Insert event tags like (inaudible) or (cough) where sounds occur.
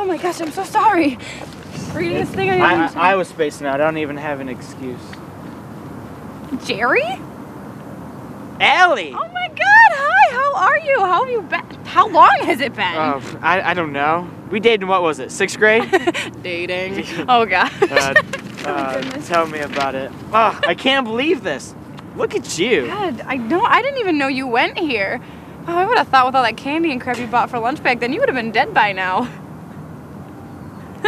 Oh my gosh, I'm so sorry. Reading this thing I, I, I was spacing out. I don't even have an excuse. Jerry? Allie! Oh my god, hi, how are you? How have you been? How long has it been? Oh, I, I don't know. We dated in what was it? Sixth grade? (laughs) Dating. Oh god. (laughs) uh, (laughs) uh, goodness. tell me about it. Oh, I can't believe this. Look at you. God, I know. I didn't even know you went here. Oh, I would have thought with all that candy and crap you bought for lunch back then, you would have been dead by now.